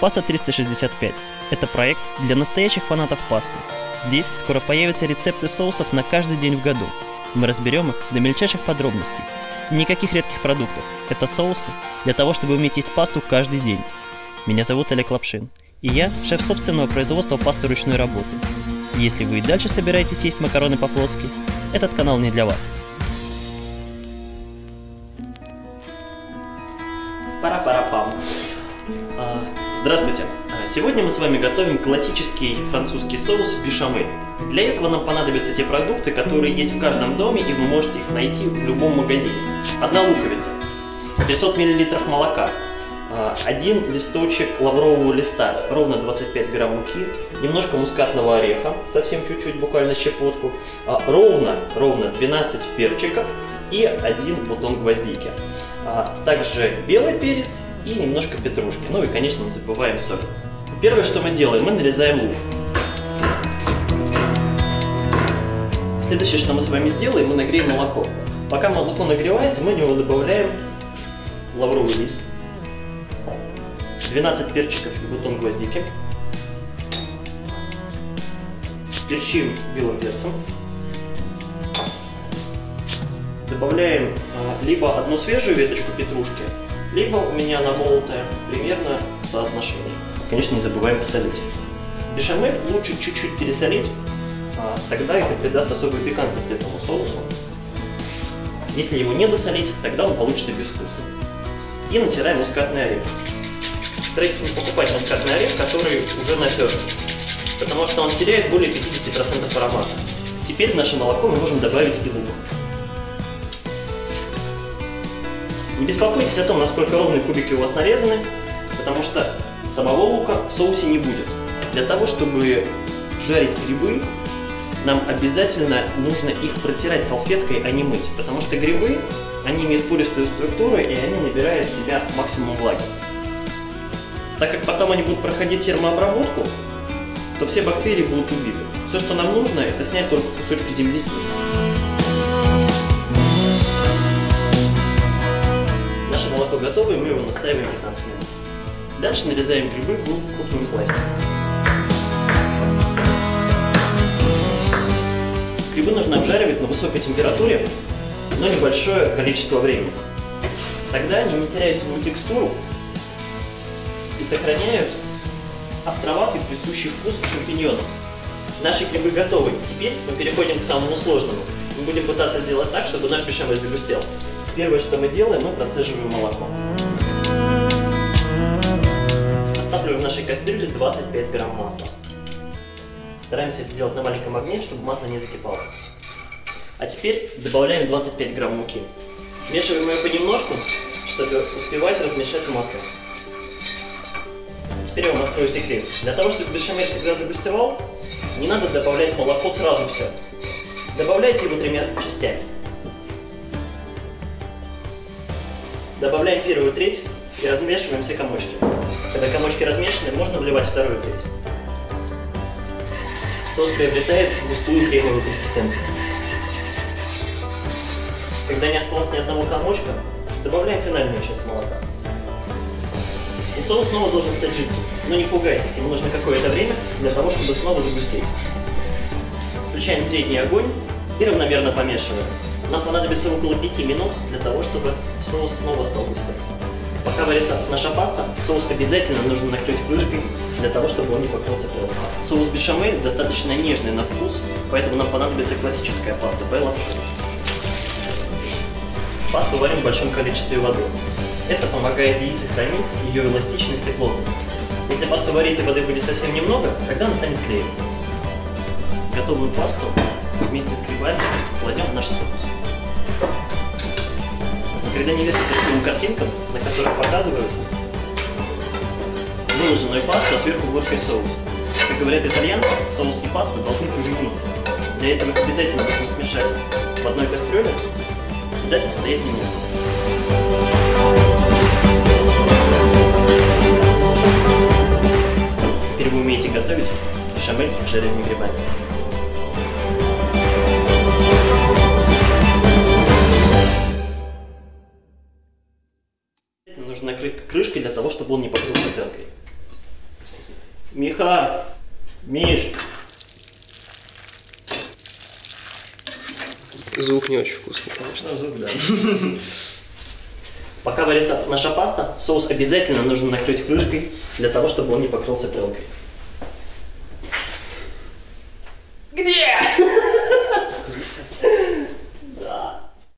Паста 365 – это проект для настоящих фанатов пасты. Здесь скоро появятся рецепты соусов на каждый день в году. Мы разберем их до мельчайших подробностей. Никаких редких продуктов. Это соусы для того, чтобы уметь есть пасту каждый день. Меня зовут Олег Лапшин, и я шеф собственного производства пасты ручной работы. Если вы и дальше собираетесь есть макароны по-флотски, этот канал не для вас. Пара-пара-пам. А, Здравствуйте! А, Сегодня мы с вами готовим классический французский соус бешамель. Для этого нам понадобятся те продукты, которые есть в каждом доме, и вы можете их найти в любом магазине. Одна луковица, 500 мл молока, а, один листочек лаврового листа, ровно 25 грамм муки, немножко мускатного ореха, совсем чуть-чуть, буквально щепотку, ровно, ровно 12 перчиков и один бутон гвоздики. А, Также белый перец и немножко петрушки. Ну и, конечно, не забываем соль. Первое, что мы делаем, мы нарезаем лук. Следующее, что мы с вами сделаем, мы нагреем молоко. Пока молоко нагревается, мы в него добавляем лавровый лист, 12 перчиков и бутон гвоздики, перчим белым перцем, добавляем а, либо одну свежую веточку петрушки, либо у меня намолотая примерно в соотношении. Конечно, не забываем посолить. Бешамель лучше чуть-чуть пересолить, а, тогда это придаст особую пикантность этому соусу. Если его не досолить, тогда он получится безвкусным. И натираем мускатный орех. Старайтесь не покупать мускатный орех, который уже натерт, потому что он теряет более 50% аромата. Теперь в наше молоко мы можем добавить и лук. Не беспокойтесь о том, насколько ровные кубики у вас нарезаны, потому что самого лука в соусе не будет. Для того, чтобы жарить грибы, нам обязательно нужно их протирать салфеткой, а не мыть, потому что грибы, они имеют пористую структуру и они набирают в себя максимум влаги. Так как потом они будут проходить термообработку, то все бактерии будут убиты. Все, что нам нужно, это снять только кусочки земли с них. Молоко готово, и мы его настаиваем 15 минут. Дальше нарезаем грибы крупными слайсами. Грибы нужно обжаривать на высокой температуре, но небольшое количество времени. Тогда они не теряют свою текстуру и сохраняют островатый присущий вкус шампиньонов. Наши грибы готовы. Теперь мы переходим к самому сложному. Мы будем пытаться сделать так, чтобы наш бешамель загустел. Первое, что мы делаем, мы процеживаем молоко. Растапливаем в нашей кастрюле 25 грамм масла. Стараемся это делать на маленьком огне, чтобы масло не закипало. А теперь добавляем 25 грамм муки. Вмешиваем ее понемножку, чтобы успевать размешать масло. Теперь я вам открою секрет. Для того, чтобы бешамель всегда загустевал, не надо добавлять молоко сразу все. Добавляйте его тремя частями. Добавляем первую треть и размешиваем все комочки. Когда комочки размешаны, можно вливать вторую треть. Соус приобретает густую кремовую консистенцию. Когда не осталось ни одного комочка, добавляем финальную часть молока. И соус снова должен стать жидким. Но не пугайтесь, ему нужно какое-то время для того, чтобы снова загустеть. Включаем средний огонь и равномерно помешиваем. Нам понадобится около 5 минут для того, чтобы соус снова стал густым. Пока варится наша паста, соус обязательно нужно накрыть крышкой для того, чтобы он не покрылся пылом. Соус бешамель достаточно нежный на вкус, поэтому нам понадобится классическая паста Белла. Пасту варим в большом количестве воды. Это помогает ей сохранить ее эластичность и плотность. Если пасту варить и воды будет совсем немного, тогда она станет склеиваться. Готовую пасту вместе с грибами кладем в наш соус. Когда не верите красивым картинкам, на которых показывают выложенную пасту, а сверху горкой соус. Как говорят итальянцы, соус и паста должны пожениться. Для этого обязательно нужно смешать в одной кастрюле и дать постоять немного. Теперь вы умеете готовить бешамель с жареными грибами. Пленкой. Миха! Миш! Звук не очень вкусный, конечно. Ну, звук, да. Пока варится наша паста, соус обязательно нужно накрыть крышкой, для того, чтобы он не покрылся пленкой.